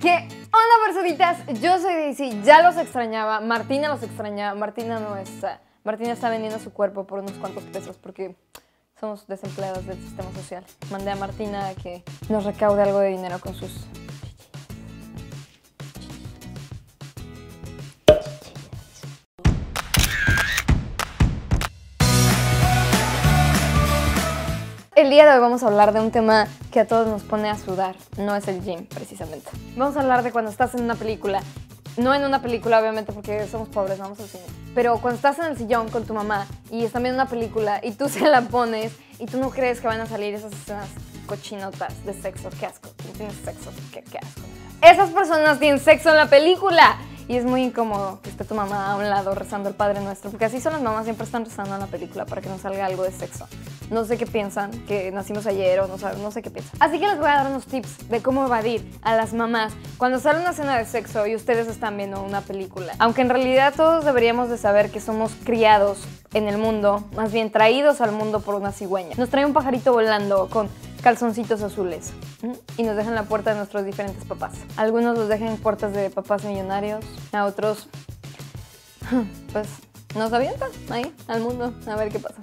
¿Qué onda, personitas? Yo soy Daisy, ya los extrañaba, Martina los extrañaba, Martina no está. Martina está vendiendo su cuerpo por unos cuantos pesos porque somos desempleadas del sistema social. Mandé a Martina a que nos recaude algo de dinero con sus El día de hoy vamos a hablar de un tema que a todos nos pone a sudar. No es el gym, precisamente. Vamos a hablar de cuando estás en una película. No en una película, obviamente, porque somos pobres, vamos al cine. Pero cuando estás en el sillón con tu mamá y están viendo una película y tú se la pones y tú no crees que van a salir esas escenas cochinotas de sexo. ¡Qué asco! ¿Tienes sexo? ¡Qué, qué asco! Esas personas tienen sexo en la película. Y es muy incómodo que esté tu mamá a un lado rezando el Padre Nuestro, porque así son las mamás, siempre están rezando en la película para que no salga algo de sexo. No sé qué piensan, que nacimos ayer o no, no sé qué piensan. Así que les voy a dar unos tips de cómo evadir a las mamás cuando sale una escena de sexo y ustedes están viendo una película. Aunque en realidad todos deberíamos de saber que somos criados en el mundo, más bien traídos al mundo por una cigüeña. Nos trae un pajarito volando con calzoncitos azules y nos dejan la puerta de nuestros diferentes papás. Algunos los dejan en puertas de papás millonarios, a otros pues nos avientan ahí al mundo a ver qué pasa.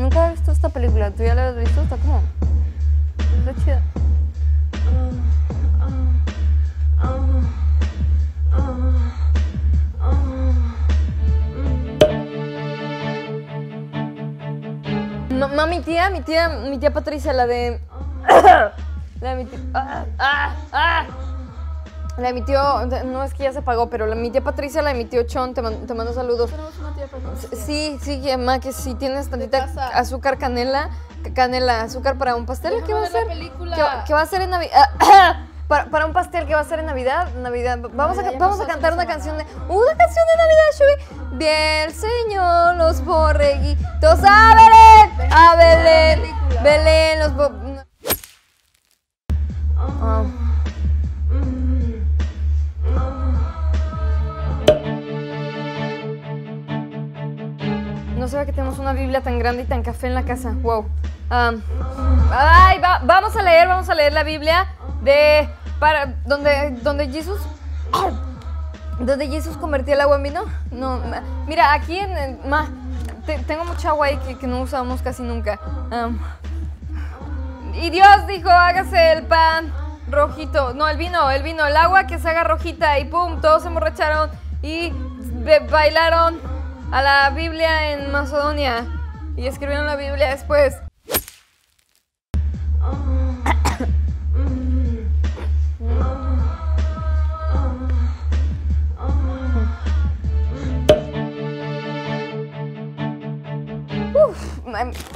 Nunca he visto esta película, ¿tú ya la has visto? Está como... Está chida. Mamá, mi tía, mi tía, mi tía Patricia, la de... la de mi tía... Ah, ah, ah. La emitió, no es que ya se pagó, pero la, mi tía Patricia la emitió Chon, te, man, te mando saludos. Tenemos una tía Patricia. Sí, sí, mamá, que si tienes tantita azúcar, canela, canela, azúcar para un pastel, ¿qué va a hacer? ¿Qué, ¿Qué, va a hacer en Navidad? para, para, un pastel que va a ser en Navidad, Navidad. Vamos a, vamos a cantar una canción de una canción de Navidad, Shubi. Bien, Señor, los borreguitos a Belén, a Belén, Belén, los bo oh. Tenemos una Biblia tan grande y tan café en la casa. Wow. Ay, va, vamos a leer, vamos a leer la Biblia de para donde donde Jesús donde Jesús convertía el agua en vino. No, mira, aquí en, tengo mucha agua que, que, no usamos casi nunca. Y Dios dijo, hágase el pan rojito. No, el vino, el vino, el agua que se haga rojita y pum, todos se emborracharon y bailaron a la Biblia en Macedonia y escribieron la Biblia después.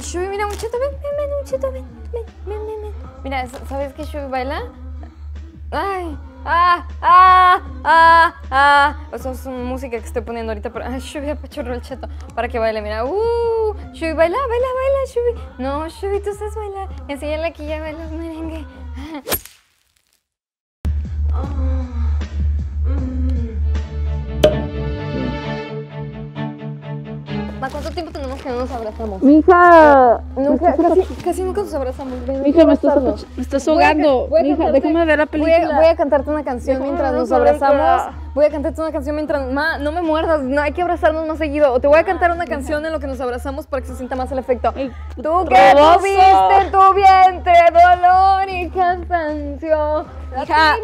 Shubi, mira, muchacho, ven, ven, ven, muchacho, ven, ven, ven, ven. Mira, ¿sabes qué Shubi baila? Ay, ah, ah, ah, ah. Eso es música que estoy poniendo ahorita para. Shubi apachorro el cheto para que baile. Mira, uh, Shubi, baila, baila, baila, Shubi. No, Shubi, tú estás bailar. Enséñale aquí ya bailas merengue. ¿Cuánto tiempo tenemos que no nos abrazamos? Mija, nunca, casi, casi, nunca nos abrazamos. Mija, me estás, me estás ahogando. Mija, déjame ver la película. Voy a, voy a cantarte una canción déjame mientras nos abrazamos. Voy a cantarte una canción mientras. Ma, no me muerdas, no hay que abrazarnos más seguido. O te voy a cantar una canción en lo que nos abrazamos para que se sienta más el efecto. Tú que tuviste tu vientre dolor y cansancio. Hija.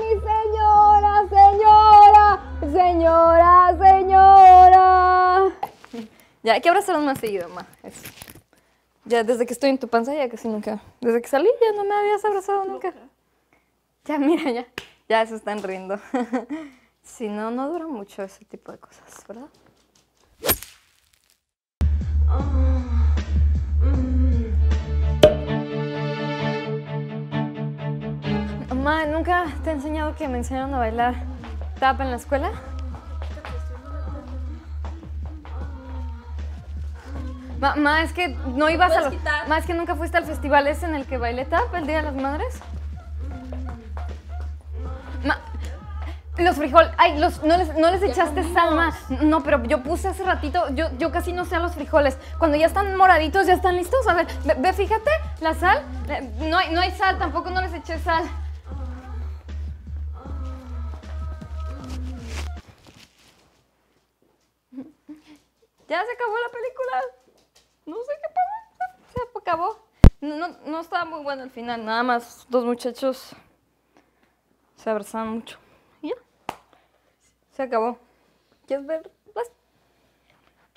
Ya, hay que abrazarnos más seguido, ma. Eso. Ya desde que estoy en tu panza ya casi nunca. Desde que salí ya no me habías abrazado nunca. Ya, mira, ya. Ya se están riendo. si no, no dura mucho ese tipo de cosas, ¿verdad? Mamá, ¿nunca te he enseñado que me enseñaron a bailar tap en la escuela? Más es que no ibas a los... Más que nunca fuiste al festival ese en el que bailé tap el Día de las Madres. Ma, los frijoles, ay, los, no les, no les echaste salma. No, pero yo puse hace ratito, yo, yo casi no sé a los frijoles. Cuando ya están moraditos, ya están listos. A ver, ve, ve fíjate, la sal. Eh, no hay, no hay sal, tampoco no les eché sal. Ya se acabó la película. No sé qué pasó. Se, acabó. No, no, no estaba muy bueno el final. Nada más dos muchachos se abrazaban mucho. Y ya. Se acabó. ¿Quieres ver las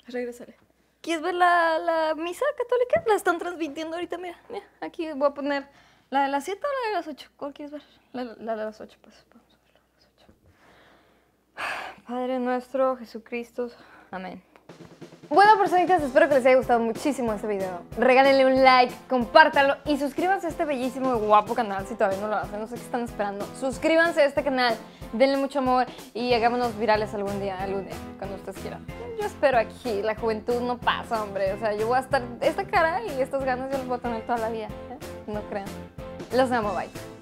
Regresaré. ¿Quieres ver la, la misa católica? La están transmitiendo ahorita, mira, mira. Aquí voy a poner la de las 7 o la de las 8. ¿Cuál quieres ver? La, la de las 8, pues. Vamos a ver la de las 8. Padre nuestro, Jesucristo. Amén. Bueno, personitas, espero que les haya gustado muchísimo este video. Regálenle un like, compártanlo y suscríbanse a este bellísimo y guapo canal si todavía no lo hacen. No sé qué están esperando. Suscríbanse a este canal, denle mucho amor y hagámonos virales algún día, algún día, cuando ustedes quieran. Yo espero aquí, la juventud no pasa, hombre. O sea, yo voy a estar, esta cara y estas ganas yo las voy a tener toda la vida. ¿eh? No crean. Los amo, bye.